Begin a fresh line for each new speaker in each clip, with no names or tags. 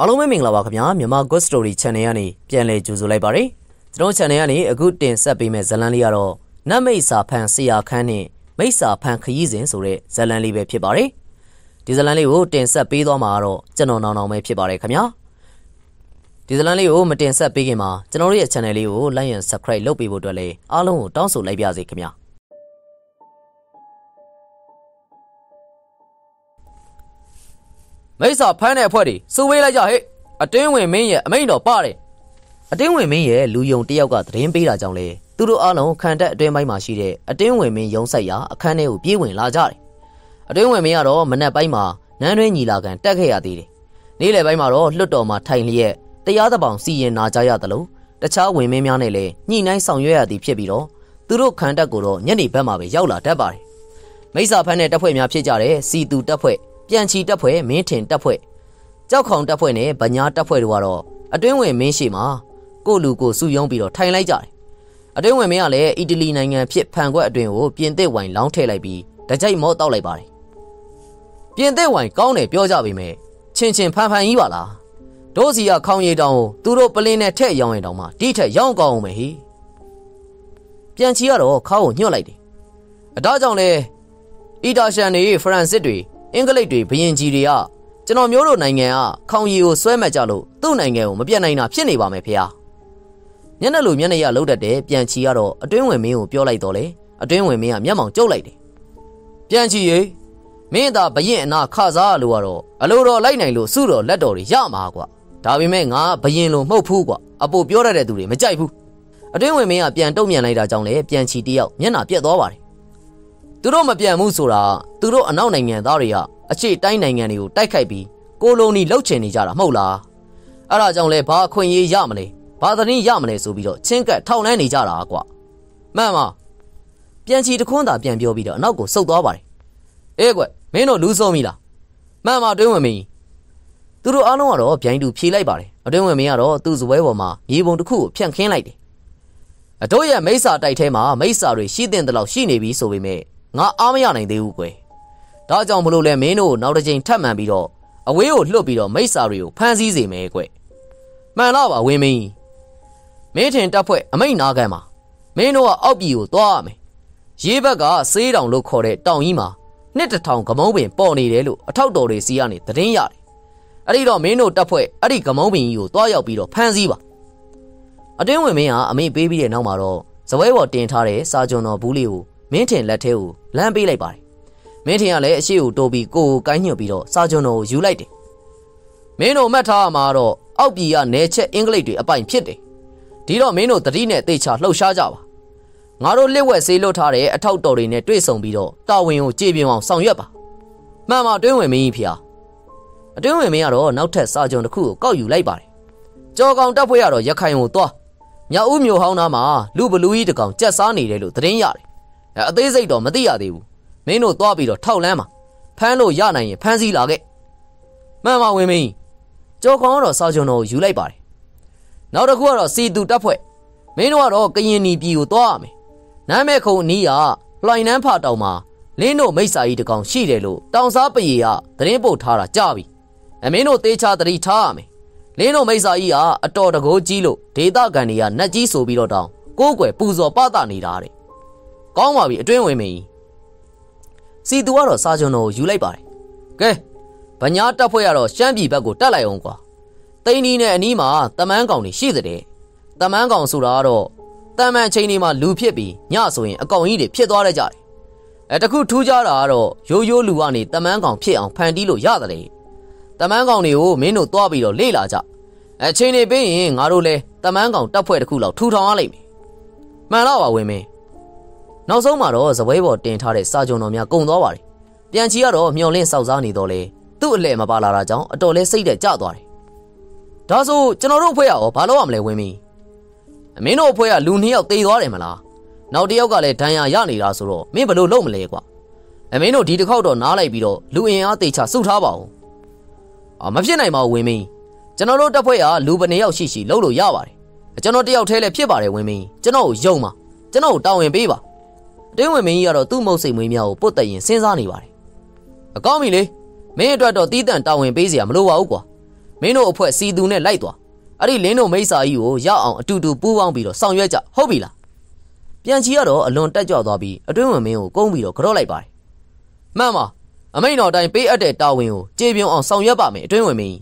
အားလုံးပဲမင်္ဂလာပါခင်ဗျာမြန်မာ Good Story Channel ကနေပြန်လည်ကြိုဆိုလိုက်ပါရစေကျွန်တော် channel ကနေအခုတင်ဆက်ပေးမယ့်ဇာတ်လမ်းလေးကတော့နတ်မိတ်စာဖန်ဆရာခန်းနဲ့မိတ်စာဖန်ခရီးစဉ်ဆိုတဲ့ဇာတ်လမ်းလေးပဲဖြစ်ပါတယ်ဒီဇာတ်လမ်းလေးကိုတင်ဆက်ပေးသွားမှာတော့ကျွန်တော်နောင်နောင်ပဲဖြစ်ပါတယ်ခင်ဗျာဒီဇာတ်လမ်းလေးကိုမတင်ဆက်ပေးခင်မှာကျွန်တော်တို့ရဲ့ channel လေးကို like and subscribe လုပ်ပေးဖို့အတွက်လည်းအားလုံးကိုတောင်းဆိုလိုက်ပါရစေခင်ဗျာ မိတ်စာဖမ်းတဲ့အဖွဲ့တွေစုဝေးလိုက်ကြဟဲ့အတင်းဝင်မင်းရဲ့အမိန်တော်ပါတယ်အတင်းဝင်မင်းရဲ့လူယုံတယောက်ကသတင်းပေးတာကြောင့်လေသူတို့အားလုံးခံတက်အတွင်းပိုင်းမှာရှိတဲ့အတင်းဝင်မင်းရုံးဆိုင်ရာအခန်းထဲကိုပြေးဝင်လာကြတယ်အတင်းဝင်မင်းကတော့မနက်ပိုင်းမှာနန်းတွင်းညီလာခံတက်ခဲ့ရသေးတယ်နေ့လယ်ပိုင်းမှာတော့လွတ်တော်မှာထိုင်လျက်တရားသပောင်စီရင်နာကြရသလိုတခြားဝင်မင်းများနဲ့လည်းညှိနှိုင်းဆောင်ရွက်ရသည်ဖြစ်ပြီးတော့သူတို့ခံတက်ကိုတော့ညနေဘက်မှာပဲရောက်လာတတ်ပါတယ်မိစ္ဆာဖန်းတဲ့တပ်ဖွဲ့များဖြစ်ကြတဲ့စီတူတပ်ဖွဲ့ ပြန်ချီတပ်ဖွဲ့မင်းထင်တပ်ဖွဲ့ကြောက်ခေါင်တပ်ဖွဲ့နဲ့ဗညာတပ်ဖွဲ့တို့ကတော့အတွင်းဝင်မင်းရှိမှာကိုလူကိုစုယုံပြီးတော့ထိုင်လိုက်ကြတယ်အတွင်းဝင်မင်းကလည်းအီတလီနိုင်ငံဖြစ်ဖန်ခွက်အတွင်းကိုပြင်သစ်ဝိုင်လောင်းထည့်လိုက်ပြီးတကြိုက်မော့တောက်လိုက်ပါတယ်ပြင်သစ်ဝိုင်ကောင်းတယ်ပြောကြပေမဲ့ချင်းချင်းဖန်ဖန်ကြီးပါလားဒိုးစီကခေါင်းရည်တောင်ကိုသူတို့ပလင်းနဲ့ထက်ရောင်းရင်တောင်မှဒီထက်ရောင်းကောင်းအောင်ပဲဟိပြန်ချီကတော့ခါကိုညှော့လိုက်တယ်အဒါကြောင့်လဲအီတာရှန်တွေဖရန်စစ်တွေ အင်္ဂလိပ်တွေဘရင်ကြီးတွေကကျွန်တော်မျိုးတို့နိုင်ငံကခေါင်ရီကိုဆွဲမှတ်ကြလို့သူ့နိုင်ငံကိုမပြတ်နိုင်တာဖြစ်နေပါမယ်ဖေ။ညနေလိုမျက်နှာရလှုပ်တတ်တဲ့ပြန်ချီကတော့အတွင်းဝင်မင်းကိုပြောလိုက်တော့လေအတွင်းဝင်မင်းကမျက်မှောင်ကျုပ်လိုက်တယ်။ပြန်ချီရေမင်းသာဘရင်အနာခစားလို့ကတော့အလိုတော်လိုက်နိုင်လို့စုတော်လက်တော်တွေရမှာကွာ။ဒါပေမဲ့ငါဘရင်လိုမဟုတ်ဘူးကွာ။အပိုပြောရတဲ့သူတွေမကြိုက်ဘူး။အတွင်းဝင်မင်းကပြန်တုံ့ပြန်လိုက်တာကြောင့်လေပြန်ချီတယောက်မျက်နှာပြက်သွားပါတယ် သူတို့မပြန်ဘူးဆိုတာသူတို့အနောက်နိုင်ငံသားတွေကအချေတိုင်းနိုင်ငံတွေကိုတိုက်ခိုက်ပြီးကိုလိုနီလှုပ်ချင်နေကြတာမဟုတ်လားအဲ့ဒါကြောင့်လဲဘာအခွင့်အရေးရမလဲဘာသတင်းရမလဲဆိုပြီးတော့ချင်းကပ်ထောက်လန်းနေကြတာကွာမှန်ပါပြန်ချီတခွန်းသာပြန်ပြောပြီးတော့အနောက်ကိုစုပ်သွားပါတယ်အေးကွမင်းတို့လူဆုံးပြီလားမှန်ပါတွင်းဝင်မင်းသူတို့အားလုံးကတော့ဗျိုင်းတူဖြေလိုက်ပါတယ်အတွင်းဝင်မင်းကတော့သူ့စပွဲပေါ်မှာမြေပုံတစ်ခုကိုဖြန့်ခင်းလိုက်တယ်အတို့ရဲ့မိစ္ဆာတိုက်ထဲမှာမိစ္ဆာတွေရှိတဲ့လောက်ရှိနေပြီဆိုပေမဲ့ ငါအားမရနိုင်သေးဘူးကွယ်ဒါကြောင့်မလို့လဲမင်းတို့နောက်တစ်ချိန်ထပ်မှန်ပြီးတော့အဝေးကိုလွတ်ပြီးတော့မိစ္ဆာတွေကိုဖမ်းဆီးစေမယ်ကွယ်မှန်တော့ပါဝင်းမင်းမင်းထင်တပ်ဖွဲ့အမိတ်နာခံမှာမင်းတို့ကအောက်ပြည်ကိုသွားရမယ်ရေးဘက်ကဆေးတောင်လို့ခေါ်တဲ့တောင်ကြီးမှာနှစ်တထောင်ကမုံပင်ပေါ်နေတယ်လို့အထောက်တော်တွေစီကနေသတင်းရတယ်အဲ့ဒီတော့မင်းတို့တပ်ဖွဲ့အဲ့ဒီကမုံပင်ကြီးကိုတွားရောက်ပြီးတော့ဖမ်းဆီးပါအတွင်းဝင်မင်းကအမိတ်ပေးပြီးတဲ့နောက်မှာတော့ဇပွဲပေါ်တင်ထားတဲ့စာကျွန်တော်ဘူးလေးကို မင်းထင်လက်ထဲကိုလမ်းပေးလိုက်ပါတယ်မင်းထင်ကလည်းအရှိကိုတိုးပြီးကိုကိုကိုင်းညွတ်ပြီးတော့စာကျွန်တော်ကိုယူလိုက်တယ်မင်းတို့မှတ်ထားမှာတော့အောက်ပြည်ကနေချက်အင်္ဂလိပ်တွေအပိုင်ဖြစ်တယ်ဒီတော့မင်းတို့တတိနဲ့တေချာလှုပ်ရှားကြပါငါတို့လက်ဝက်ဆေးလွတ်ထားတဲ့အထောက်တော်တွေနဲ့တွေ့ဆုံပြီးတော့တာဝန်ကိုကြေပြင်းအောင်ဆောင်ရွက်ပါမှန်ပါတွင်းဝင်မင်းကြီးဖေ။အတွင်းဝင်မင်းကတော့နောက်ထပ်စာကြုံတစ်ခုကိုကောက်ယူလိုက်ပါတယ်။ကြော်ကောင်တက်ဖွဲ့ရတော့ရခိုင်ကိုသွား။မြောက်ဦးမြို့ဟောင်းသားမှာလူဘလူကြီးတကောင်ကြက်စားနေတယ်လို့သတင်းရတယ် အသေးစိတ်တော့မသိရသေးဘူးမင်းတို့သွားပြီးတော့ထောက်လန်းပါဖမ်းလို့ရနိုင်ရင်ဖမ်းဆီးလာခဲ့မှန်ပါဝင်မင်းကြော်ခေါင်းကတော့စာချုံတော်ကိုယူလိုက်ပါတယ်နောက်တစ်ခုကတော့စီတူတပ်ဖွဲ့မင်းတို့ကတော့ကရင်နီပြည်ကိုသွားရမယ်နမ်းမဲ့ခုံအနီးကလှိုင်နှန်းဖတောင်မှာလင်းတို့မိစ္ဆာကြီးတကောင်ရှိတယ်လို့တောင်စားပရီကသတင်းပို့ထားတာကြားပြီအမင်းတို့တေချာတတိထားရမယ်လင်းတို့မိစ္ဆာကြီးကအတော်တကိုးကြီးလို့ဒေသခံတွေကနတ်ကြီးဆိုပြီးတော့တောင်ကိုးကွယ်ပူဇော်ပသနေတာတဲ့ ကောင်းပါပြီအတွင်းဝင်မင်းစီသူကတော့စာကျွန်တော်ကိုယူလိုက်ပါတယ်ကဲဗညာတက်ဖွဲ့ရတော့ရှမ်းပြည်ဘက်ကိုတက်လိုက်အောင်ကွာတိန်ဒီနဲ့အနီးမှာတမန်းကောင်တွေရှိတဲ့တမန်းကောင်ဆိုတာကတော့တမန်ချင်းတွေမှာလူဖြစ်ပြီးညဆိုရင်အကောင်ကြီးတွေဖြစ်သွားတတ်ကြတယ်အဲတခုထူးခြားတာကတော့ရိုးရိုးလူကနေတမန်းကောင်ဖြစ်အောင်ဖန်တီးလို့ရတယ်တမန်းကောင်တွေကိုမင်းတို့သွားပြီးတော့လေ့လာကြအချင်းတွေပြီးရင်ငါတို့လဲတမန်းကောင်တက်ဖွဲ့တစ်ခုလောက်ထူထောင်ရလိမ့်မယ်မှန်တော့ပါဝင်မင်း နောက်ဆုံးမှာတော့ဇပွဲပေါ်တင်ထားတဲ့စာကြုံတော်များကုန်သွားပါတယ်။ပြန်ချီကတော့မျောလင့်စောက်စားနေတော့လေသူ့အလှဲ့မပါလာတာကြောင့်အတော်လဲစိတ်တဲ့ကြသွားတယ်။ဒါဆိုကျွန်တော်တို့အဖွဲ့ရောဘာလုပ်ရမလဲဝင်းမီ။အမင်းတို့အဖွဲ့ကလူနှစ်ယောက်တေသွားတယ်မလား။နောက်တစ်ယောက်ကလည်းဒဏ်ရာရနေတာဆိုတော့မင်းဘယ်လိုလုပ်မလဲကွာ။အမင်းတို့ဒီတစ်ခေါက်တော့နားလိုက်ပြီးတော့လူအင်အားတေချစုထားပါဦး။အာမဖြစ်နိုင်ပါဘူးဝင်းမီ။ကျွန်တော်တို့တပ်ဖွဲ့ကလူဘယ်နှစ်ယောက်ရှိရှိလုပ်လို့ရပါတယ်။ကျွန်တော်တယောက်တည်းလည်းဖြစ်ပါတယ်ဝင်းမီ။ကျွန်တော်ကိုယုံပါ။ကျွန်တော်ကိုတာဝန်ပေးပါ။ တင်းဝင်မင်းကြီးကတော့သူ့မုတ်စိတ်မွေးများကိုပုတ်တရင်စဉ်းစားနေပါတယ်အကောင်းပြီလေမင်းအတွက်တော့တီးတန့်တာဝန်ပေးစရာမလိုပါဘူးကွာမင်းတို့အဖွဲ့စီသူနဲ့လိုက်သွားအဲ့ဒီလင်းတို့မိစ္ဆာကြီးကိုရအောင်အတူတူပူးပေါင်းပြီးတော့ဆောင်ရွက်ကြဟုတ်ပြီလားပြန်ချီကတော့အလွန်တက်ကြွသွားပြီးအတွင်းဝင်မင်းကိုကုန်းပြီးတော့ကြော့လိုက်ပါတယ်မှန်ပါအမိန်တော်တိုင်းပေးအပ်တဲ့တာဝန်ကိုကြေပြွန်အောင်ဆောင်ရွက်ပါမယ်အတွင်းဝင်မင်း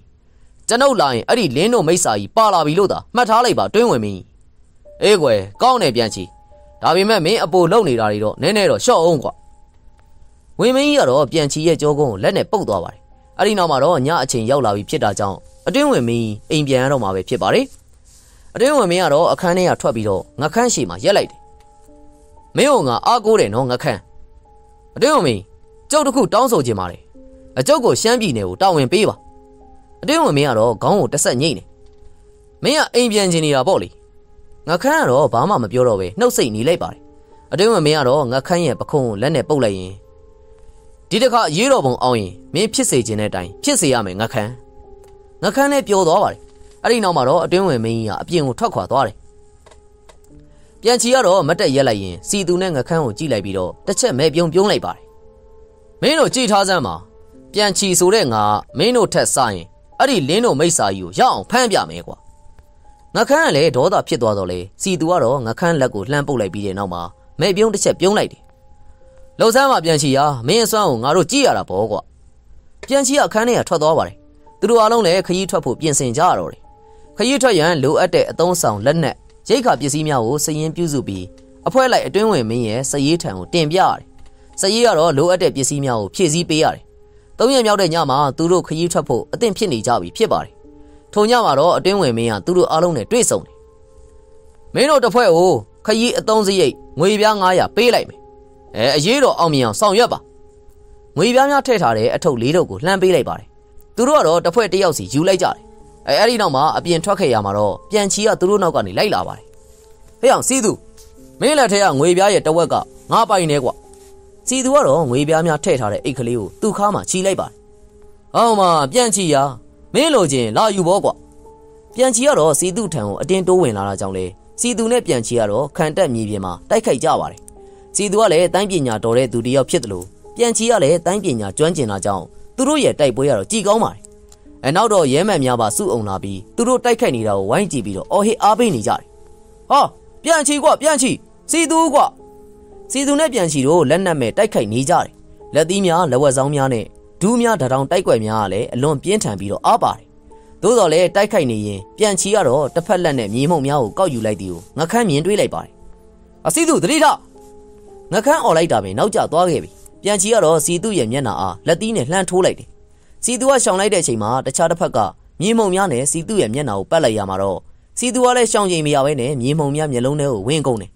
ကျွန်ုပ်လာရင်အဲ့ဒီလင်းတို့မိစ္ဆာကြီးပါလာပြီလို့သာမှတ်ထားလိုက်ပါအတွင်းဝင်မင်းအေးကွယ်ကောင်းတယ်ပြန်ချီ ဒါပေမဲ့မင်းအပိုလုံနေတာတွေတော့နည်းနည်းတော့ရှော့အောင်ကွာဝင်းမင်းကြီးကတော့ပြန်ချီရဲ့ကြောကုန်းကိုလက်နဲ့ပုတ်သွားပါတယ်အဲ့ဒီနောက်မှာတော့ညအချိန်ရောက်လာပြီဖြစ်တာကြောင့်အတွင်းဝင်မင်းအိမ်ပြန်ရတော့မှာပဲဖြစ်ပါတယ်အတွင်းဝင်မင်းကတော့အခန်းထဲကထွက်ပြီးတော့ငခန်းရှိမှာရက်လိုက်တယ်မင်းကငါအားကိုးတယ်နော်ငခန်းအတွင်းဝင်မင်းကျုပ်တခုတောင်းဆိုခြင်းပါတယ်အကျုပ်ကိုရှမ်းပြည်နယ်ကိုတာဝန်ပေးပါအတွင်းဝင်မင်းကတော့ခေါင်းကိုတစ်ဆက်ညှိနေမင်းကအိမ်ပြန်ချင်နေတာပေါ့လေ ငခန်းကတော့ဘာမှမပြောတော့ပဲနှုတ်ဆက်နေလိုက်ပါတယ်အတွင်းဝင်မင်းကတော့ငခန်းရဲ့ပခုံးကိုလက်နဲ့ပုတ်လိုက်ရင်ဒီတစ်ခါရေးတော်ပုံအောင်ရင်မင်းဖြစ်စေခြင်းတဲ့အတိုင်းဖြစ်စေရမယ်ငခန်းငခန်းနဲ့ပျော်သွားပါတယ်အဲ့ဒီနောက်မှာတော့အတွင်းဝင်မင်းကြီးကအပြင်ကိုထွက်ခွာသွားတယ်ပြန်ချီကတော့မတ်တက်ရက်လိုက်ရင်စီသူနဲ့ငခန်းကိုကြည့်လိုက်ပြီးတော့တစ်ချက်မဲ့ပြုံပြုံးလိုက်ပါတယ်မင်းတို့ကြည်ထားစမ်းပါပြန်ချီဆိုတဲ့ငါမင်းတို့ထက်စားရင်အဲ့ဒီလင်းတို့မိစ္ဆာကြီးကိုရအောင်ဖမ်းပြမယ်ကွာ ငခန်းကလည်းဒေါသဖြစ်သွားတော့လေစီသူကတော့ငခန်းလက်ကိုလှမ်းပုတ်လိုက်ပြီးတဲ့နောက်မှာမဲ့ပြုံးတစ်ချက်ပြုံးလိုက်တယ်လှုပ်ဆန်းမှာပြန်ချီရမင်းအစွမ်းကိုငါတို့ကြည့်ရတာပေါ့ကွာပြန်ချီကအခန်းထဲကထွက်သွားပါတယ်သူတို့အားလုံးလည်းခရီးထွက်ဖို့ပြင်ဆင်ကြရတော့တယ်ခရီးထွက်ရန်လိုအပ်တဲ့အသုံးဆောင်လက်နက်ရိတ်ခါပစ္စည်းများကိုစရင်ပြုစုပြီးအဖွဲလိုက်အတွင်းဝင်မင်းရဲ့စရေးထံကိုတင်ပြရတယ်စရေးကတော့လိုအပ်တဲ့ပစ္စည်းများကိုဖြည့်ဆည်းပေးရတယ်သုံးရက်မြောက်တဲ့ညမှာသူတို့ခရီးထွက်ဖို့အသင့်ဖြစ်နေကြပြီဖြစ်ပါတယ် ထိုညမှာတော့အတွင်းဝင်မင်းကသူတို့အားလုံးနဲ့တွေ့ဆုံတယ်မင်းတို့တစ်ဖွဲ့ကိုခရီးအသုံးစရိတ်ငွေပြား900ပေးလိုက်မယ်အဲအရေးတော်အောင်မြင်အောင်ဆောင်ရွက်ပါငွေပြားများထည့်ထားတဲ့အထုပ်လေးတော့ကိုလှမ်းပေးလိုက်ပါတယ်သူတို့ကတော့တစ်ဖွဲ့တစ်ယောက်စီယူလိုက်ကြတယ်အဲအဲ့ဒီနောက်မှာအပြင်ထွက်ခဲ့ရမှာတော့ပြန်ချီကသူတို့နောက်ကနေလိုက်လာပါတယ်ဟေ့အောင်စီသူမင်းလက်ထဲကငွေပြားရဲ့တဝက်ကငါပိုင်နေကွာစီသူကတော့ငွေပြားများထည့်ထားတဲ့အိတ်ကလေးကိုသူ့ခါမှာချီလိုက်ပါတယ်ဟောမှာပြန်ချီရ မင်းလိုချင်လာယူဘောကွာပြန်ချီကတော့စီသူထံကိုအတင်းတိုးဝင်လာတာကြောင့်လေစီသူနဲ့ပြန်ချီကတော့ခံတက်မြေပြင်မှာတိုက်ခိုက်ကြပါတယ်စီသူကလည်းတိုင်းပညာတော်တဲ့သူတစ်ယောက်ဖြစ်တယ်လို့ပြန်ချီကလည်းတိုင်းပညာကျွမ်းကျင်တာကြောင့်သူတို့ရဲ့တိုက်ပွဲကတော့ကြည်ကောင်းပါတယ်အနောက်တော့ရဲမှန်များပါစုအုံလာပြီးသူတို့တိုက်ခိုက်နေတာကိုဝိုင်းကြည့်ပြီးတော့အော်ဟစ်အားပေးနေကြတယ်ဟာပြန်ချီကွပြန်ချီစီသူကွစီသူနဲ့ပြန်ချီတို့လက်နက်မဲ့တိုက်ခိုက်နေကြတယ်လက်သီးများလက်ဝက်ဆောင်များနဲ့ ဒူးများတထောင်တိုက်ွက်များကလည်းအလွန်ပြင်းထန်ပြီးတော့အားပါတယ်သို့တော်လည်းတိုက်ခိုက်နေရင်ပြန်ချီကတော့တစ်ဖက်လက်နဲ့မြေမှုန့်များကိုကောက်ယူလိုက်သည်ကိုငခန်းမြင်တွေးလိုက်ပါတယ်အစီသူတတိထငခန်းអော်လိုက်တာပဲနောက်ကျသွားခဲ့ပြီပြန်ချီကတော့စီသူရဲ့မျက်နှာအားလက်သီးနဲ့လှမ်းထိုးလိုက်တယ်စီသူကရှောင်လိုက်တဲ့အချိန်မှာတခြားတစ်ဖက်ကမြေမှုံများနဲ့စီသူရဲ့မျက်နှာကိုပတ်လိုက်ရမှာတော့စီသူကလည်းရှောင်ချိန်မရဘဲနဲ့မြေမှုံများမျက်လုံးထဲကိုဝင်းကုန်တယ်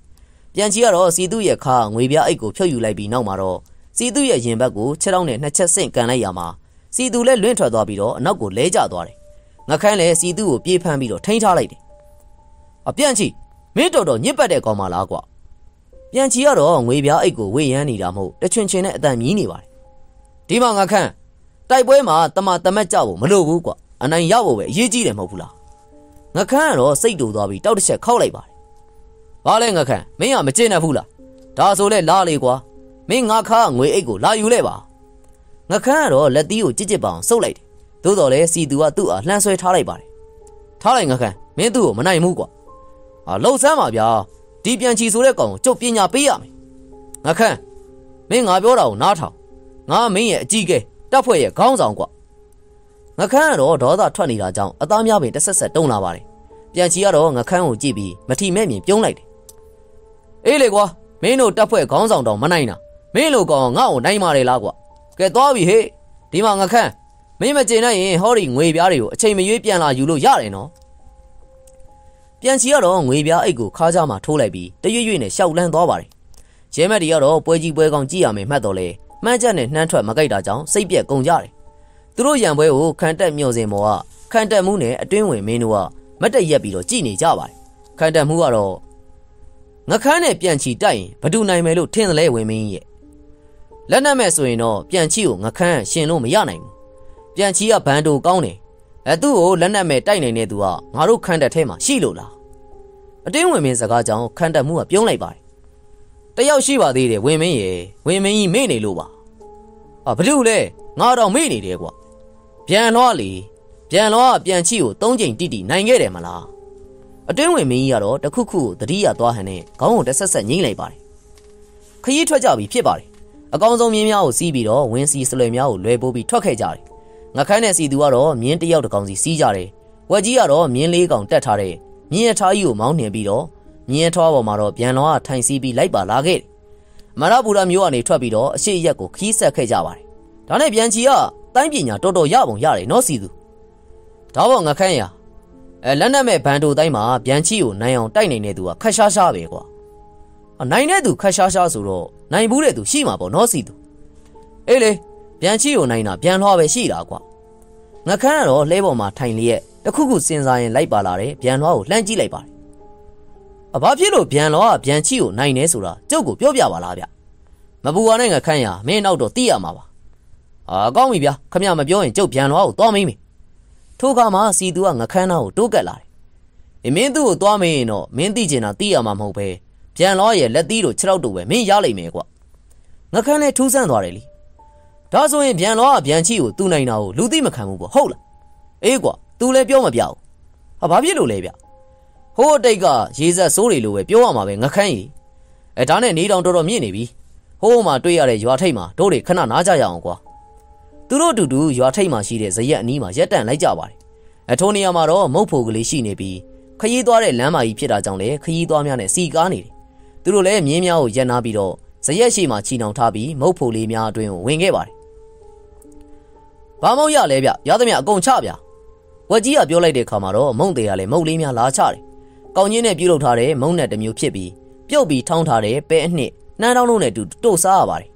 ပြန်ချီကတော့စီသူရဲ့ခါငွေပြားအိတ်ကိုဖြုတ်ယူလိုက်ပြီးနောက်မှာတော့ စီသူရဲ့ရင်ဘတ်ကိုခြေထောက်နဲ့နှစ်ချက်ဆင့်ကန်လိုက်ရမှာစီသူလည်းလွင့်ထွက်သွားပြီးတော့အနောက်ကိုလဲကျသွားတယ်ငခန်းလည်းစီသူကိုပြေးဖမ်းပြီးတော့ထိန်းထားလိုက်တယ်အပြန်ချီမင်းတော်တော်ညစ်ပတ်တဲ့ကောင်မလားကွာပြန်ချီကတော့ငွေပြားအိတ်ကိုဝေယမ်းနေတာမဟုတ်တချွင်ချင်နဲ့အတန်မြည်နေပါတယ်ဒီမှာငါခန့်တိုက်ပွဲမှာတမတမက်ကြဖို့မလိုဘူးကွာအနိုင်ရဖို့ပဲအရေးကြီးတယ်မဟုတ်ဘူးလားငခန်းကတော့စိတ်တူသွားပြီးတောက်တစ်ချက်ခောက်လိုက်ပါတယ်ဘာလဲငခန်းမင်းကမကျေနပ်ဘူးလားဒါဆိုလဲလာလေကွာ မင်းငါခါငွေအိတ်ကိုလာယူလဲပါငခန်းကတော့လက်သီးကိုကြစ်ကြစ်ပအောင်စုပ်လိုက်တယ်သို့တော်လဲစီသူကသူ့အားလှမ်းဆွဲထားလိုက်ပါတယ်ထားလိုက်ငခန်းမင်းသူ့ကိုမနိုင်ဘူးကွာအာလှုပ်ဆန်းပါဗျာဒီပြန်ချီဆိုတဲ့ကောင်ကိုကျုပ်ပညာပေးရမယ်ငခန်းမင်းငါပြောတာကိုနားထောင်ငါမင်းရဲ့အကြီးကဲတပ်ဖွဲ့ရဲ့ခေါင်းဆောင်ကွငခန်းကတော့ဒေါသထွက်နေတာကြောင့်အသားများပင်တဆက်ဆက်တုံးလာပါတယ်ပြန်ချီကတော့ငခန်းကိုကြည့်ပြီးမထီမဲ့မြင်ပြုံးလိုက်တယ်အေးလေကွာမင်းတို့တပ်ဖွဲ့ခေါင်းဆောင်တော့မနိုင်တာ မင်းလိုကောင်ငါ့ကိုနိုင်ပါတယ်လားကွာကဲသွားပြီဟေ့ဒီမှာငခန်းမင်းမကျေနပ်ရင်ဟောဒီငွေပြားတွေကိုအချိန်မရွေးပြန်လာယူလို့ရတယ်နော်ပြန်ချီကတော့ငွေပြားအိတ်ကိုခါးကြမှာထိုးလိုက်ပြီးတရွရွနဲ့ရှောက်လန်းသွားပါတယ်ရဲမက်တွေကတော့ပွဲကြီးပွဲကောင်းကြည့်ရမယ်မှတ်တော့လေမှန်းချက်နဲ့နှမ်းထွက်မကြိုက်တာကြောင့်စိတ်ပြက်ကုန်ကြတယ်သူတို့ရံပွဲကိုခံတက်မျောစင်မော်ကခံတက်မှုနဲ့အတွင်းဝင်မင်းတို့ကမတ်တက်ရက်ပြီးတော့ကြည်နေကြပါတယ်ခံတက်မှုကတော့ငခန်းနဲ့ပြန်ချီတိုက်ရင်ဘဒူနိုင်မယ်လို့ထင်တယ်လေဝင်မင်းရဲ့ လက်နက်မဲ့ဆိုရင်တော့ပြန်ချီကိုငခန်းရှင်လို့မရနိုင်ဘူးပြန်ချီကဘန်တိုကောင်းတယ်အဲသူ့ကိုလက်နက်မဲ့တိုက်နိုင်တဲ့သူကငါတို့ခန်းတက်ထဲမှာရှိလို့လားအတင်းဝင်မင်းစကားကြောင့်ခန်းတက်မှုကပြုံးလိုက်ပါတယ်တယောက်ရှိပါသေးတယ်ဝင်မင်းရေဝင်မင်းကြီးမေ့နေလို့ပါအာဘဒုလဲငါတော့မေ့နေတယ်ကွာပြန်လွှားလေပြန်လောကပြန်ချီကို၃ချိန်တိတိနိုင်ခဲ့တယ်မလားအတွင်းဝင်မင်းကြီးကတော့တခုခုကိုတတိယသွားဟန်နဲ့ခေါင်းကိုတဆက်ဆက်ငိမ့်လိုက်ပါတယ်ခရီးထွက်ကြပြီဖြစ်ပါတယ် အကောင်ဆုံးမြင်းများကိုစီးပြီးတော့ဝင်းစီစလွယ်များကိုလွယ်ပိုးပြီးထွက်ခဲ့ကြတယ်ငခန်းနဲ့စီသူကတော့မြင်းတယောက်တစ်ကောင်စီစီးကြတယ်ဝက်ကြီးကတော့မြင်းလေးကောင်တက်ထားတဲ့မြင်းရထားကြီးကိုမောင်းနှင်ပြီးတော့မြင်းထွားပေါ်မှာတော့ပြန်လောကထိုင်စီးပြီးလိုက်ပါလာခဲ့တယ်မရပူရမျိုးကနေထွက်ပြီးတော့အရှိရက်ကိုခီးဆက်ခဲ့ကြပါတယ်ဒါနဲ့ပြန်ချီကတိုင်းပညာတော်တော်ရပုံရတယ်နော်စီသူဒါပေါ့ငခန်းရအဲလက်နက်မဲ့ဘန်တိုတိုင်းမှာပြန်ချီကိုနိုင်အောင်တိုက်နေတဲ့သူကခက်ရှားရှားပဲကွာ နိုင်တဲ့သူခက်ရှားရှားဆိုတော့နိုင်ဘူးတဲ့သူရှိမှာပေါ့နော်စီသူအေးလေပြန်ချီကိုနိုင်တာပြန်လွှားပဲရှိတာကွာငခန်းကတော့လှဲပေါ်မှာထိုင်လျက်တခုခုစဉ်းစားရင်လိုက်ပါလာတယ်ပြန်လွှားကိုလှမ်းကြည့်လိုက်ပါတယ်အဘာဖြစ်လို့ပြန်လွှားကပြန်ချီကိုနိုင်နေဆိုတာကျုပ်ကိုပြောပြပါလားဗျမပူပါနဲ့ငခန်းရမင်းနောက်တော့သိရမှာပါအာကောင်းပြီဗျာခမရမပြောရင်ကျုပ်ပြန်လွှားကိုသွားမင်းမယ်ထိုအခါမှာစီသူကငခန်းသားကိုတိုးကပ်လာတယ်။အမင်းသူ့ကိုသွားမင်းရင်တော့မင်းသိချင်တာသိရမှာမဟုတ်ပဲ။ ပြန်လောရဲ့လက်သီးတို့ခြေထောက်တို့ပဲမင်းရလိမ့်မယ်ကွ။ငခန်းနဲ့ထူးဆန်းသွားတယ်လी။ဒါဆိုရင်ပြန်လောကပြန်ချီကိုသူ့နိုင်တာကိုလူသိမခံဘူးပေါ့ဟုတ်လား။အေးကွာ तू လည်းပြောမပြဘူး။ဟာဘာဖြစ်လို့လဲဗျ။ဟိုးအတိတ်ကရေဆက်စိုးတွေလိုပဲပြောရမှာပဲငခန်းကြီး။အဲဒါနဲ့နေတောင်တော်တော်မြင့်နေပြီ။ဟိုးမှာတွေ့ရတဲ့ရွာထိပ်မှာတို့တွေခဏနားကြရအောင်ကွာ။သူတို့အတူတူရွာထိပ်မှာရှိတဲ့ဇရက်အနီးမှာရက်တန့်လိုက်ကြပါတယ်အထိုနေရာမှာတော့မုတ်ဖိုကလေးရှိနေပြီးခရီးသွားတဲ့လမ်းမကြီးဖြစ်တာကြောင့်လည်းခရီးသွားများနဲ့စီကားနေတယ် သူတို့လည်းမြင်းများကိုရက်နာပြီးတော့ဇရက်ရှိမှချီနှောင်ထားပြီးမုတ်ဖိုလေးများအတွင်းကိုဝင်ခဲ့ပါတယ်ဘာမုတ်ရလဲဗျရသမျှအကုန်ချဗျဝက်ကြီးကပြောလိုက်တဲ့ခါမှာတော့မုံတွေကလည်းမုတ်လေးများလာချတယ်ကောင်းကြီးနဲ့ပြုတ်လုပ်ထားတဲ့မုံနဲ့တစ်မျိုးဖြစ်ပြီးပြုတ်ပြီးထောင်းထားတဲ့ပဲအနှစ်နှမ်းတောင်းလုံးနဲ့တူတို့စားရပါတယ်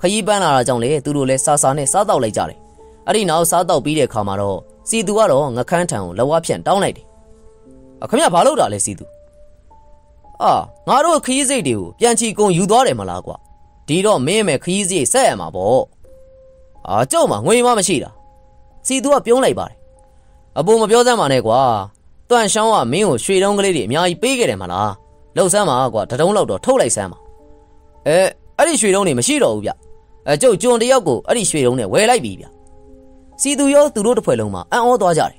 ခရီးပန်းလာတာကြောင့်လေသူတို့လည်းစားစားနဲ့စားတော့လိုက်ကြတယ်အဲ့ဒီနောက်စားတော့ပြီးတဲ့ခါမှာတော့စီသူကတော့ငခန်းထံကိုလက်ဝါးဖြန့်တောင်းလိုက်တယ်အခမရဘာလုပ်တာလဲစီသူ အာငါတို့ခရီးစိတ်တွေကိုပြန်ချီကုန်ယူသွားတယ်မလားကွာဒီတော့မင်းမဲ့ခရီးစိတ်ဆက်ရမှာပေါ့အာကျုပ်မှငွေမမရှိတာစီသူကပြုံးလိုက်ပါတယ်အပေါ်မပြောစမ်းပါနဲ့ကွာတွန့်ရှောင်းကမင်းကိုရွှေတုံးကလေးတွေအများကြီးပေးခဲ့တယ်မလားလှုပ်ဆမ်းပါကွာတတုံးလောက်တော့ထုတ်လိုက်စမ်းပါအဲအဲ့ဒီရွှေတုံးတွေမရှိတော့ဘူးဗျအဲကျုပ်ကျွန်တယောက်ကိုအဲ့ဒီရွှေတုံးနဲ့ဝယ်လိုက်ပြီဗျစီသူရောသူတို့တစ်ဖွဲ့လုံးမှာအံ့ဩသွားကြတယ်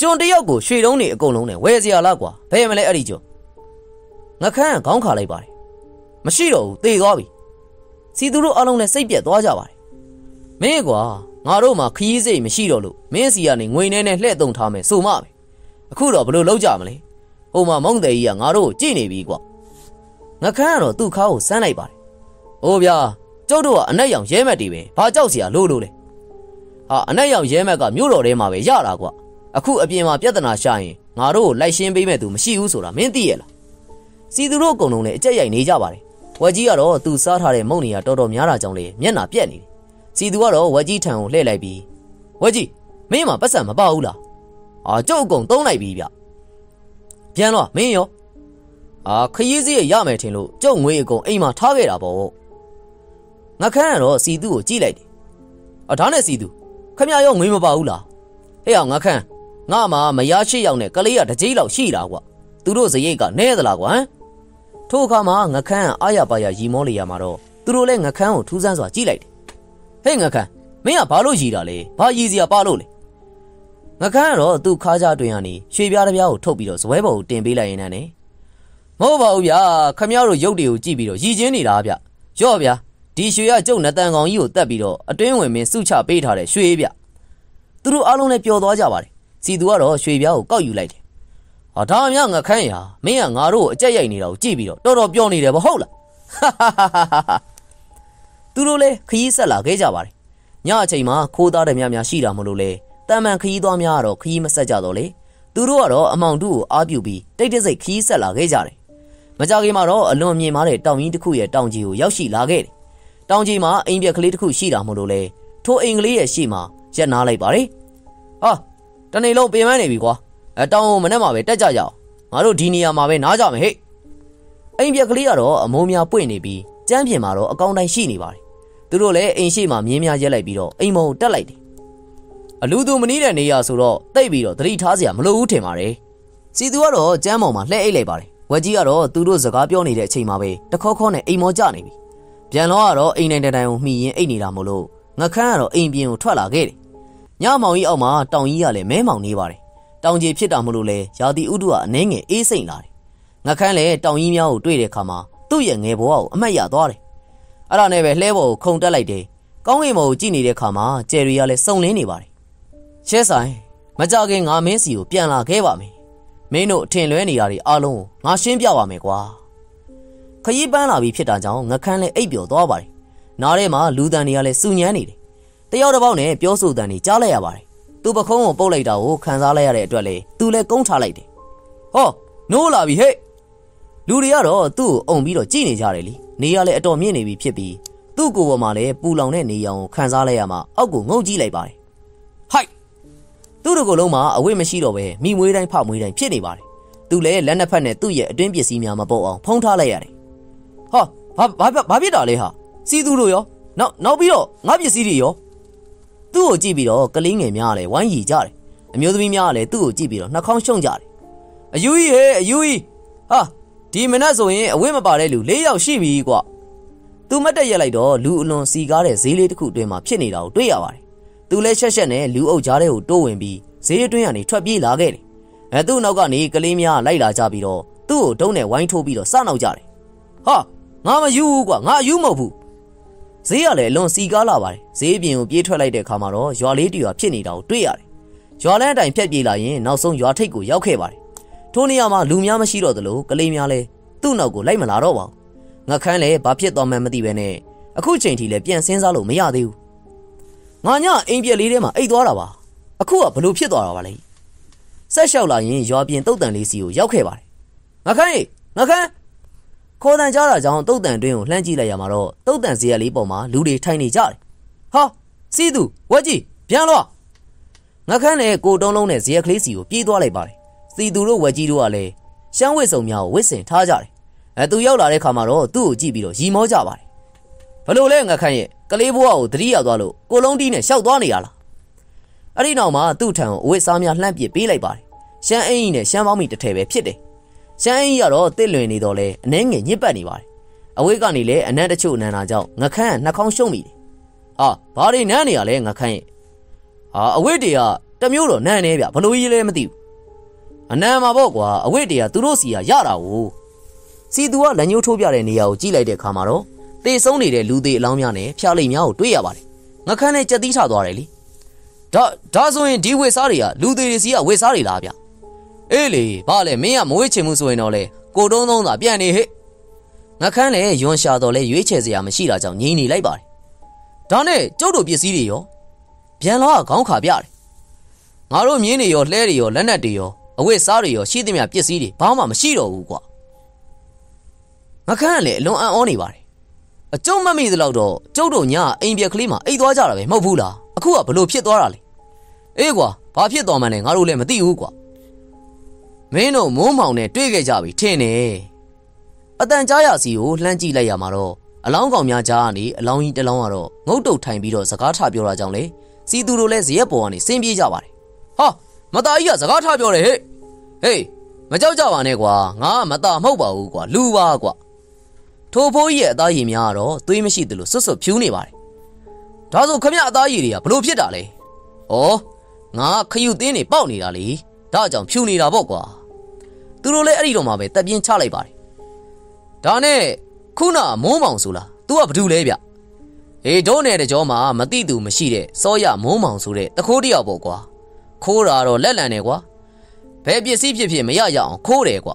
ကျွန်တယောက်ကိုရွှေတုံးတွေအကုန်လုံးနဲ့ဝယ်စရာလားကွာဘယ်မလဲအဲ့ဒီကျွန် ငခမ်းကခေါင်းခါလိုက်ပါတယ်မရှိတော့ဘူးသေသွားပြီစီသူတို့အလုံးနဲ့စိတ်ပြက်သွားကြပါတယ်မင်းကွာငါတို့မှခီးစိတ်မရှိတော့လို့မင်းစီကနေငွေနဲ့နဲ့လှည့်တုံထားမယ်ဆိုမှပဲအခုတော့ဘလို့လောက်ကြမလဲဟိုမှာမုံတယ်ကြီးကငါတို့ကိုကြည့်နေပြီကွာငခမ်းကတော့သူ့ခါကိုစမ်းလိုက်ပါတယ်အိုးဗျာကျောက်တို့ကအနက်ရောင်ရဲမက်တွေပဲဘာကြောက်စရာလို့လို့လဲဟာအနက်ရောင်ရဲမက်ကမြို့တော်ထဲမှာပဲရတာကွာအခုအပြင်မှာပြဿနာရှာရင်ငါတို့ကိုလိုက်ရှင်းပေးမဲ့သူမရှိဘူးဆိုတာမင်းသိရလား စီသူတို့အကုန်လုံးလည်းအကြက်ရိုက်နေကြပါတယ်ဝက်ကြီးကတော့သူစားထားတဲ့မုံနေရတော်တော်များတာကြောင့်လေမျက်နှာပြက်နေတယ်စီသူကတော့ဝက်ကြီးထံကိုလှည့်လိုက်ပြီးဝက်ကြီးမင်းမှာပတ်စံမပဘူးလားအာကျုပ်အကုန်သုံးလိုက်ပြီဗျပြန်တော့မင်းရောအာခရီးစည်းရမယ်ထင်လို့ကျုပ်ငွေအကုန်အိမ်မှာထားခဲ့တာပေါ့ငါခန်းကတော့စီသူကိုကြည့်လိုက်တယ်အဒါနဲ့စီသူခမရရောငွေမပါဘူးလားဟဲ့အောင်ငါခန်းငါမှမရရှိရောက်နဲ့ကလေးကတကြီးလောက်ရှိတာကွာသူတို့စရိတ်ကနဲသလားကွာ ထို့အခါမှာငခန်းအာရပါရရီမောလေရမှာတော့သူတို့လည်းငခန်းကိုထူးဆန်းစွာကြည့်လိုက်တယ်ဟဲ့ငခန်းမင်းကဘာလို့ရီတာလဲဘာရီစရာပါလို့လဲငခန်းကတော့သူ့ခါးကြတွင်ကနေရွှေပြားတစ်ပြားကိုထုတ်ပြီးတော့ဇပွဲပေါ်ကိုတင်ပေးလိုက်ရင်လည်းမဟုတ်ပါဘူးဗျာခမရတို့ရုပ်တွေကိုကြည့်ပြီးတော့ရည်ချင်းနေတာဗျရော့ဗျာဒီရွှေကကျုပ်နတန်ကောင်ကြီးကိုတက်ပြီးတော့အတွင်းဝင်မင်းစုချပေးထားတဲ့ရွှေဗျသူတို့အားလုံးလည်းပျော်သွားကြပါတယ်စီသူကတော့ရွှေပြားကိုကောက်ယူလိုက်တယ် ဟာဒါအများငခန်းရာမင်းကငါတို့ကိုအကြက်ရိုက်နေတာကိုကြည့်ပြီးတော့တော်တော်ပျော်နေတယ်ဗဟုတ်လားသူတို့လည်းခရီးဆက်လာခဲ့ကြပါတယ်ညအချိန်မှာခိုးသားတယ်များများရှိတာမလို့လေတန်မှန်ခရီးသွားများကတော့ခရီးမဆက်ကြတော့လေသူတို့ကတော့အမောင်တူကိုအားပြုပြီးတိတ်တိတ်ဆိတ်ခရီးဆက်လာခဲ့ကြတယ်မကြခင်မှာတော့အလွန်မြင့်မားတဲ့တောင်ကြီးတစ်ခုရဲ့တောင်ကြီးကိုရောက်ရှိလာခဲ့တယ်တောင်ကြီးမှာအိမ်ပြက်ကလေးတစ်ခုရှိတာမို့လို့လေထိုအိမ်ကလေးရဲ့ရှေ့မှာရက်နားလိုက်ပါတယ်ဟာတနေ့လုံးပြင်ပန်းနေပြီကွာ အဲတောင်ကိုမနဲ့မှာပဲတက်ကြကြအောင်ငါတို့ဒီနေရာမှာပဲနားကြမယ်ဟဲ့အိမ်ပြက်ကလေးကတော့အမိုးများပွင့်နေပြီးကျမ်းပြင်မှာတော့အကောင်းတိုင်းရှိနေပါတယ်သူတို့လည်းအိမ်ရှိမှာမြင်းများရက်လိုက်ပြီးတော့အိမ်မော်တက်လိုက်တယ်အလူသူမနီးတဲ့နေရာဆိုတော့တိတ်ပြီးတော့သတိထားစရာမလိုဘူးထင်ပါတယ်စီသူကတော့ကျမ်းမော်မှာလှဲအိတ်လိုက်ပါတယ်ဝက်ကြီးကတော့သူတို့စကားပြောနေတဲ့အချိန်မှာပဲတခေါခေါနဲ့အိမ်မော်ကျနေပြီပြန်တော့ကတော့အိမ်နိုင်တိုင်တိုင်ကိုမှီရင်အိတ်နေတာမို့လို့ငခန်းကတော့အိမ်ပြင်ကိုထွက်လာခဲ့တယ်ညမောင်ကြီးအောက်မှာတောင်ကြီးကလည်းမဲမောင်နေပါတယ် တောင်ကြီးဖြစ်တာမလို့လဲရာသီဥတုကအနှဲငယ်အေးစိမ့်လာတယ်ငခန်းလည်းတောင်ကြီးများကိုတွေ့တဲ့အခါမှာသူ့ရဲ့ငယ်ဘဝကိုအမှတ်ရသွားတယ်အဲ့ဒါနဲ့ပဲလှဲပေါ်ကိုခုန်တက်လိုက်တယ်ကောင်းကင်ဘုံကိုကြည့်နေတဲ့အခါမှာကျယ်ရီကလည်းစုံလင်းနေပါတယ်ရှဲဆိုင်မကြခင်ငါမင်းစီကိုပြန်လာခဲ့ပါမယ်မင်းတို့အထင်လွဲနေတာတွေအားလုံးကိုငါရှင်းပြပါမယ်ကွာခရီးပန်းလာပြီဖြစ်တာကြောင့်ငခန်းလည်းအိပ်ပျော်သွားပါတယ်နားထဲမှာလူတန်တွေကလည်းစူညမ်းနေတယ်တယောက်တစ်ပေါက်နဲ့ပြောဆိုတန်တွေကြားလိုက်ရပါတယ် သူပခုံးကိုပုတ်လိုက်တာကိုခံစားလိုက်ရတဲ့အတွက်လေသူလည်းကုန်းထားလိုက်တယ်ဟောနိုးလာပြီဟဲ့လူတွေကတော့သူ့ကိုအုံပြီးတော့ကြည့်နေကြတယ်လीနေရလဲအတော်မြင့်နေပြီဖြစ်ပြီးသူ့ကိုယ်ပေါ်မှာလည်းပူလောင်တဲ့နေရောင်ကိုခံစားလိုက်ရမှအောက်ကိုငုံကြည့်လိုက်ပါတယ်ဟိုက်သူ့တို့ကိုယ်လုံးမှာအဝိတ်မရှိတော့ပဲမိမွေးတိုင်းဖမွေးတိုင်းဖြစ်နေပါတယ်သူလည်းလက်နှစ်ဖက်နဲ့သူ့ရဲ့အတွင်းပစ္စည်းများမပုတ်အောင်ဖုံးထားလိုက်ရတယ်ဟာဘာဘာဘာဖြစ်တာလဲဟာစီသူတို့ရောနောက်နောက်ပြီးတော့ငါပစ္စည်းတွေရော သူ့ကိုကြည့်ပြီးတော့ကလေးငယ်များလည်းဝိုင်းရီကြတယ်အမျိုးသမီးများလည်းသူ့ကိုကြည့်ပြီးတော့နှာခေါင်းရှုံကြတယ်အယူကြီးဟဲ့အယူကြီးဟာဒီမနက်ဆိုရင်အဝိမပါတဲ့လူ၄ယောက်ရှိပြီကွာသူမတ်တက်ရက်လိုက်တော့လူအလွန်စီကားတဲ့ဈေးလေးတစ်ခုအတွင်းမှာဖြစ်နေတာကိုတွေ့ရပါတယ်သူလည်းရှက်ရှက်နဲ့လူအုပ်ကြားထဲကိုတိုးဝင်ပြီးဈေးအတွင်းကနေထွက်ပြေးလာခဲ့တယ်အဲသူ့နောက်ကနေကလေးများလိုက်လာကြပြီးတော့သူ့ကိုတုံးနဲ့ဝိုင်းထိုးပြီးတော့စနောက်ကြတယ်ဟာငါမယူဘူးကွာငါအယူမဟုတ်ဘူး ဈေးကလည်းအလွန်စီကားလာပါတယ်ဈေးပြင်ကိုပြေးထွက်လိုက်တဲ့အခါမှာတော့ရွာလေးတူရွာဖြစ်နေတာကိုတွေ့ရတယ်ရွာလန်းအတိုင်းဖြတ်ပြေးလာရင်နောက်ဆုံးရွာထိပ်ကိုရောက်ခဲ့ပါတယ်ထိုနေရာမှာလူများမရှိတော့သလိုကလေးများလည်းသူ့နောက်ကိုလိုက်မလာတော့ပါဘူးငါခန်းလည်းဘာဖြစ်သွားမှန်းမသိပဲနဲ့အခုချိန်ထိလည်းပြန်စင်းစားလို့မရသေးဘူးငါညအိမ်ပြက်လေးထဲမှာအိတ်သွားတာပါအခုကဘလို့ဖြစ်သွားတာပါလဲဆက်လျှောက်လာရင်ရွာပြင်တုတ်တန်လေးစီကိုရောက်ခဲ့ပါတယ်ငါခန်းရေငါခန်း ခေါ်တန်ကြတာကြောင့်တုတ်တန်တွင်းကိုလှမ်းကြည့်လိုက်ရမှာတော့တုတ်တန်ဇေယျလေးပေါ်မှာလူတွေထိုင်နေကြတယ်ဟာစီးသူဝက်ကြီးပြန်လွှာငါခန်းနဲ့ကိုတုံးလုံးနဲ့ဇေယျကလေးစီကိုပြေးသွားလိုက်ပါတယ်စီသူတို့ဝက်ကြီးတို့ကလည်းရှမ်းဝစ်စုံများကိုဝစ်စင်ထားကြတယ်အဲသူရောက်လာတဲ့ခါမှာတော့သူ့ကိုကြည့်ပြီးတော့ရီမောကြပါတယ်ဘလို့လဲငါခန့်ရဲ့ကလေးဘွားကိုတတိရောက်သွားလို့ကိုလုံးတီးနဲ့ရှောက်သွားနေရလားအဲ့ဒီနောက်မှာသူ့ထံကိုအဝိစားများလှမ်းပစ်ပေးလိုက်ပါတယ်ရှမ်းအင်းကြီးနဲ့ရှမ်းပေါင်းမီတစ်ထည်ပဲဖြစ်တယ် ရှမ်းအင်းကြီးကတော့တစ်လွင်နေတော့လဲအနှဲငယ်ညစ်ပတ်နေပါတယ်အဝိကနေလဲအနက်တချို့အနန္တာကြောင့်ငခန့်နှာခေါင်းရှုံးမိတယ်ဟာဘာတွေနန်းနေရလဲငခန့်ရဲ့ဟာအဝိတွေကတမျိုးတော့နန်းနေဗျဘလို့ကြီးလဲမသိဘူးအနံမှာပေါ့ကွာအဝိတွေကသူတို့စီကရတာကိုစီသူကလက်ညှိုးထိုးပြတဲ့နေရာကိုကြည့်လိုက်တဲ့အခါမှာတော့တေဆုံးနေတဲ့လူသေးအလောင်းများနဲ့ဖျားလိမ်များကိုတွေ့ရပါတယ်ငခန်းနဲ့ကြက်သီးချသွားတယ်လीဒါဒါဆိုရင်ဒီဝေစားတွေကလူသေးတွေစီကဝေစားတွေလားဗျ အေးလေဘာလဲမင်းကမဝေးချင်မှုဆိုရင်တော့လေကိုတုံးသုံးသာပြန်နေဟဲ့ငခန်းလည်းယွန်ရှာတော့လဲရွေးချယ်စရာမရှိတာကြောင့်ငြိမ်နေလိုက်ပါတယ်ဒါနဲ့ကျုပ်တို့ပစ္စည်းတွေရောပြန်လာခေါင်းခါပြတယ်ငါတို့မြင်းတွေရောလှဲတွေရောလက်နက်တွေရောအဝတ်စားတွေရောရှိသမျှပစ္စည်းတွေဘာမှမရှိတော့ဘူးကွာငခန်းကလည်းအလွန်အံ့ဩနေပါတယ်အကျုံးမမိသလောက်တော့ကျုပ်တို့ညအိမ်ပြက်ကလေးမှာအိတ်သွားကြတာပဲမဟုတ်ဘူးလားအခုကဘလို့ဖြစ်သွားတာလဲအေးကွာဘာဖြစ်သွားမှန်းလဲငါတို့လည်းမသိဘူးကွာ မင်းတို့မိုးမောင်နဲ့တွေ့ခဲ့ကြပြီထင်တယ်အတန်ကြားရစီကိုလှမ်းကြည့်လိုက်ရမှာတော့အလောင်းကောင်များကြားကနေအလောင်းကြီးတစ်လောင်းကတော့ငုတ်တုတ်ထိုင်ပြီးတော့စကားထပြောတာကြောင့်လေစီသူတို့လည်းဇရက်ပေါ်ကနေဆင်းပြေးကြပါတယ်ဟာမသားကြီးကစကားထပြောတယ်ဟဲ့ဟေးမကြောက်ကြပါနဲ့ကွာငါမသားမဟုတ်ပါဘူးကွာလူပါကွာထိုဖိုးကြီးရဲ့အသားရည်များကတော့သွေးမရှိသလိုဆွတ်ဆွတ်ဖြူးနေပါတယ်ဒါဆိုခမရအသားရည်တွေကဘလို့ဖြစ်တာလဲဩငါခယူတင်းနေပေါက်နေတာလေ ဒါကြောင့်ဖြူနေတာပေါ့ကွာသူတို့လည်းအဲ့ဒီတော့မှပဲတက်ပြင်းချလိုက်ပါတယ်ဒါနဲ့ခုနမိုးမောင်ဆိုလား तू ကဘာတူလဲဗျဟေးဒုံးနဲ့တကြောမှာမတိသူမရှိတဲ့စောရမိုးမောင်ဆိုတဲ့တခိုးတယောက်ပေါ့ကွာခိုးတာတော့လက်လန်နေကွာဘယ်ပစ္စည်းဖြစ်ဖြစ်မရရအောင်ခိုးတယ်ကွာ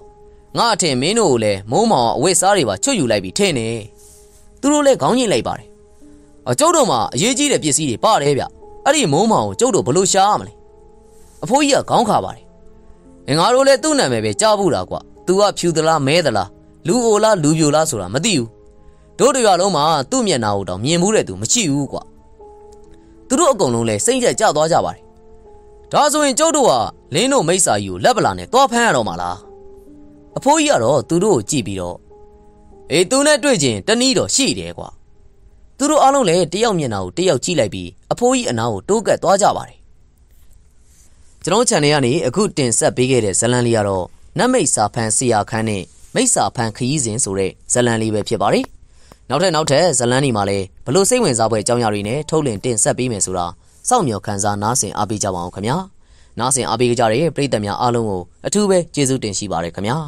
ငါအထင်မင်းတို့ကိုလည်းမိုးမောင်အဝတ်စားတွေပါချွတ်ယူလိုက်ပြီးထင်းနေသူတို့လည်းခေါင်းညိလိုက်ပါတယ်အကျုပ်တို့မှာအရေးကြီးတဲ့ပစ္စည်းတွေပါတယ်ဗျအဲ့ဒီမိုးမောင်ကိုကျုပ်တို့ဘလို့ရှားရမလဲအဖိုးကြီးကခေါင်းခါပါတယ် ငါတို့လည်းသူ့နာမည်ပဲကြားဘူးတာကွာသူကဖြူသလားမဲသလားလူအိုလားလူပြိုလားဆိုတာမသိဘူးတို့တို့ရလုံးမှာသူ့မျက်နှာကိုတောင်မြင်မှုတဲ့သူမရှိဘူးကွာသူတို့အကုန်လုံးလဲစိတ်ကြကြသွားကြပါတယ်ဒါဆိုရင်ကျုပ်တို့ကလင်းတို့မိစ္ဆာကြီးကိုလက်ပလာနဲ့သွားဖမ်းရတော့မှာလားအဖိုးကြီးကတော့သူတို့ကိုကြည့်ပြီးတော့အေးသူနဲ့တွေ့ချင်းတနည်းတော့ရှိတယ်ကွာသူတို့အားလုံးလည်းတယောက်မျက်နှာကိုတယောက်ကြည့်လိုက်ပြီးအဖိုးကြီးအနားကိုတိုးကပ်သွားကြပါတယ် ကျွန်တော် channel ကနေအခုတင်ဆက်ပေးခဲ့တဲ့ဇလံလေးကတော့နတ်မိတ်စာဖန်ဆီယာခန်းနဲ့မိတ်စာဖန်ခရီးစဉ်ဆိုတဲ့ဇလံလေးပဲဖြစ်ပါတယ်နောက်ထပ်နောက်ထပ်ဇလံဒီမှာလည်းဘလို့စိတ်ဝင်စားဖွယ်အကြောင်းအရာတွေနဲ့ထုတ်လင်းတင်ဆက်ပေးမယ်ဆိုတာစောင့်မျှော်ခံစားနားဆင်အားပေးကြပါအောင်ခင်ဗျာနားဆင်အားပေးကြတဲ့ပရိသတ်များအားလုံးကိုအထူးပဲကျေးဇူးတင်ရှိပါတယ်ခင်ဗျာ